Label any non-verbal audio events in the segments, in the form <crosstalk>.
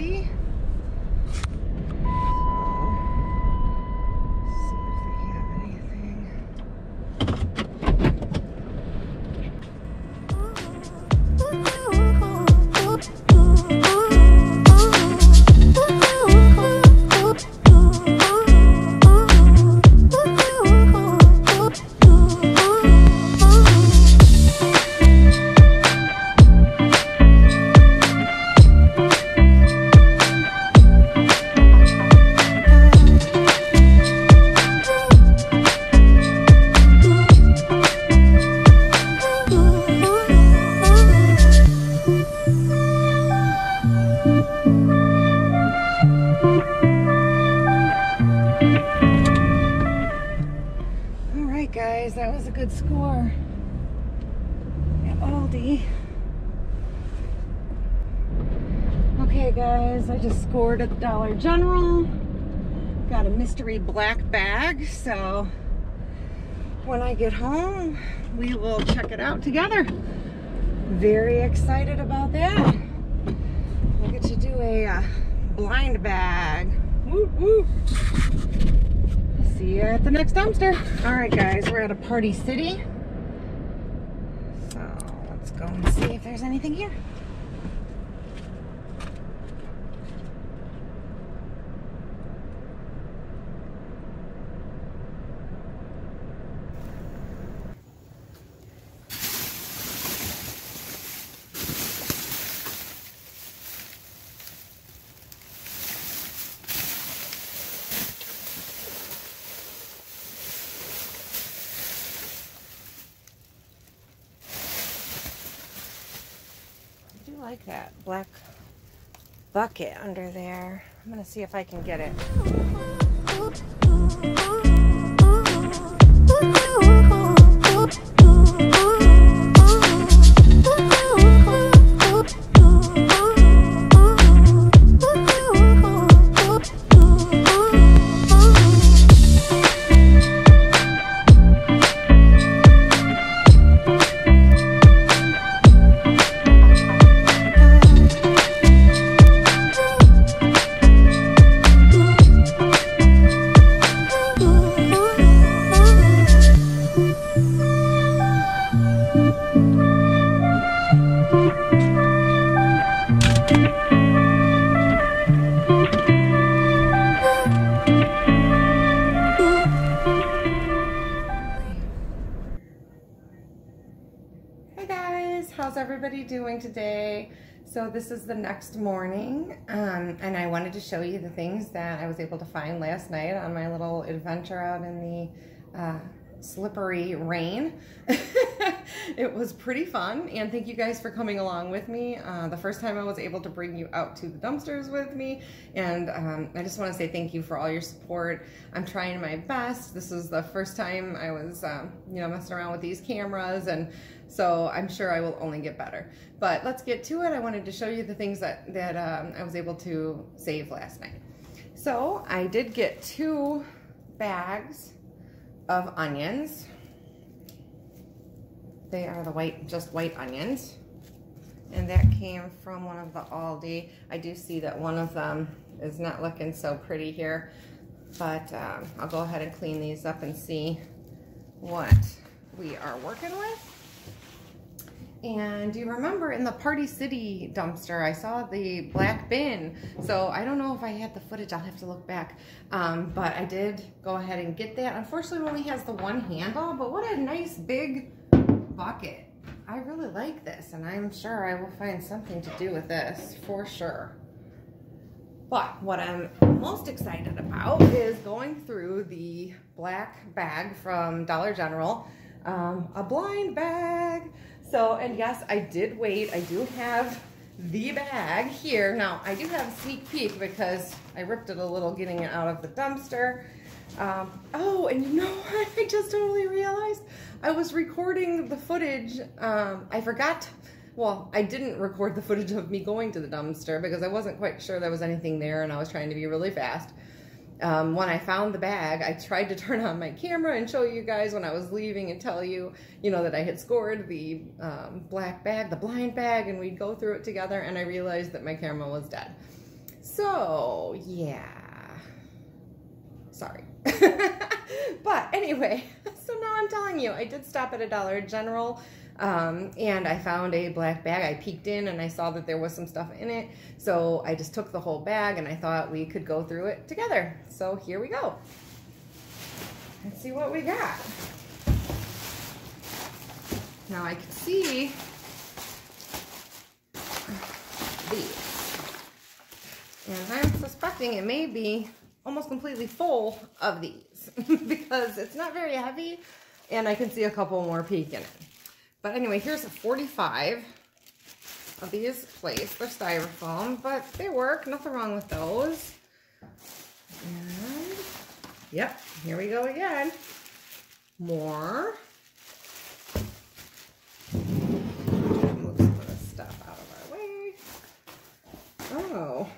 Aldi. That was a good score at Aldi. Okay, guys, I just scored at Dollar General. Got a mystery black bag, so when I get home, we will check it out together. Very excited about that. We'll get to do a uh, blind bag. Woo woo. See you at the next dumpster. All right, guys, we're at a party city. So let's go and see if there's anything here. Like that black bucket under there. I'm gonna see if I can get it. How's everybody doing today? So this is the next morning, um, and I wanted to show you the things that I was able to find last night on my little adventure out in the uh, slippery rain. <laughs> it was pretty fun, and thank you guys for coming along with me. Uh, the first time I was able to bring you out to the dumpsters with me, and um, I just want to say thank you for all your support. I'm trying my best. This is the first time I was, um, you know, messing around with these cameras, and so I'm sure I will only get better. But let's get to it. I wanted to show you the things that, that um, I was able to save last night. So I did get two bags of onions. They are the white, just white onions. And that came from one of the Aldi. I do see that one of them is not looking so pretty here, but um, I'll go ahead and clean these up and see what we are working with. And you remember in the Party City dumpster, I saw the black bin. So I don't know if I had the footage, I'll have to look back. Um, but I did go ahead and get that. Unfortunately, it only has the one handle, but what a nice big bucket. I really like this, and I'm sure I will find something to do with this for sure. But what I'm most excited about is going through the black bag from Dollar General, um, a blind bag. So, and yes, I did wait. I do have the bag here. Now, I do have a sneak peek because I ripped it a little getting it out of the dumpster. Um, oh, and you <laughs> know what? I just totally realized I was recording the footage. Um, I forgot well, I didn't record the footage of me going to the dumpster because I wasn't quite sure there was anything there and I was trying to be really fast. Um, when I found the bag, I tried to turn on my camera and show you guys when I was leaving and tell you, you know, that I had scored the um, black bag, the blind bag, and we'd go through it together and I realized that my camera was dead. So, yeah. Sorry. <laughs> but anyway, <laughs> so now I'm telling you, I did stop at a Dollar General um, and I found a black bag. I peeked in and I saw that there was some stuff in it. So I just took the whole bag and I thought we could go through it together. So here we go. Let's see what we got. Now I can see these. And I'm suspecting it may be almost completely full of these <laughs> because it's not very heavy and I can see a couple more peek in it. But anyway, here's a 45 of these plates. They're styrofoam, but they work. Nothing wrong with those. And, yep, here we go again. More. Move some of this stuff out of our way. Oh,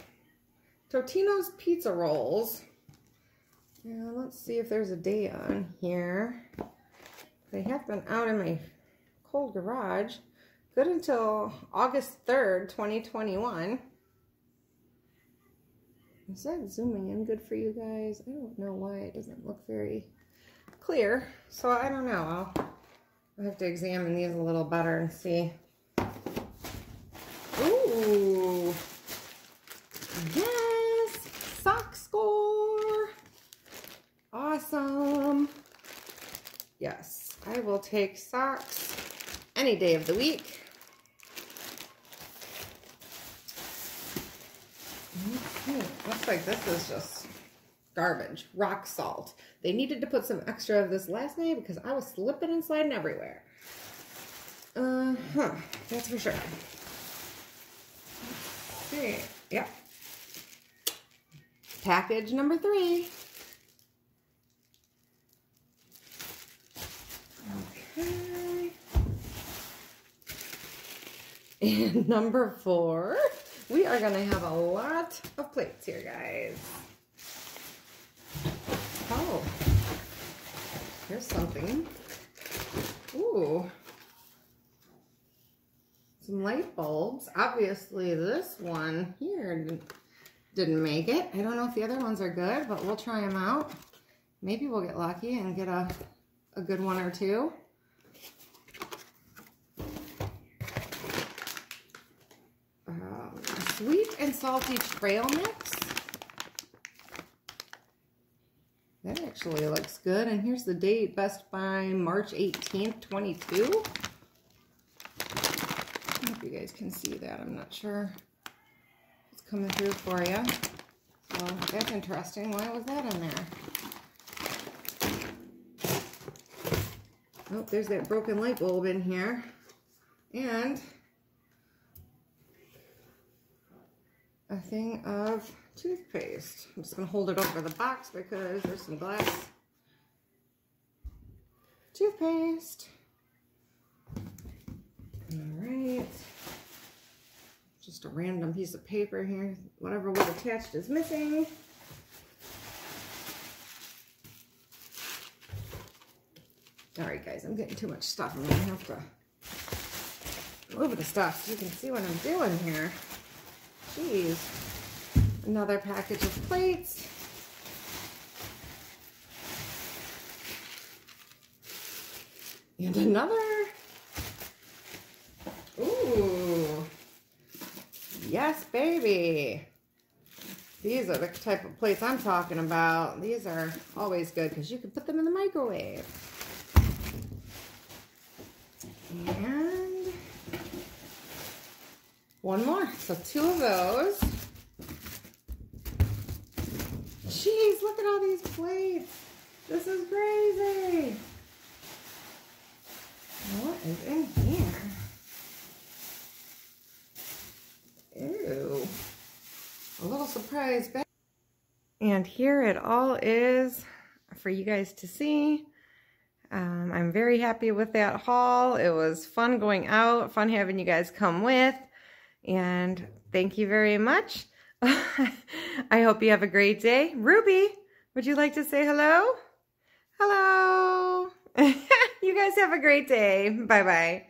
Totino's Pizza Rolls. Now, let's see if there's a date on here. They have been out in my cold garage. Good until August 3rd, 2021. Is that zooming in good for you guys? I don't know why it doesn't look very clear. So I don't know. I'll, I'll have to examine these a little better and see. Ooh. Yes. Sock score. Awesome. Yes. I will take socks any day of the week. Okay. Looks like this is just garbage, rock salt. They needed to put some extra of this last night because I was slipping and sliding everywhere. Uh-huh, that's for sure. Let's yep. Package number three. And <laughs> number four, we are going to have a lot of plates here, guys. Oh, here's something. Ooh. Some light bulbs. Obviously, this one here didn't make it. I don't know if the other ones are good, but we'll try them out. Maybe we'll get lucky and get a, a good one or two. Sweet and salty trail mix. That actually looks good. And here's the date, Best by March 18th, 22. I hope you guys can see that. I'm not sure it's coming through for you. So that's interesting. Why was that in there? Oh, there's that broken light bulb in here. And thing of toothpaste. I'm just going to hold it over the box because there's some glass toothpaste. All right. Just a random piece of paper here. Whatever was attached is missing. All right, guys, I'm getting too much stuff. I'm going to have to move the stuff so you can see what I'm doing here. Jeez. Another package of plates. And another. Ooh. Yes, baby. These are the type of plates I'm talking about. These are always good because you can put them in the microwave. And one more. So two of those. Jeez, look at all these plates. This is crazy. What is in here? Ew. A little surprise. And here it all is for you guys to see. Um, I'm very happy with that haul. It was fun going out, fun having you guys come with. And thank you very much. <laughs> I hope you have a great day. Ruby, would you like to say hello? Hello. <laughs> you guys have a great day. Bye-bye.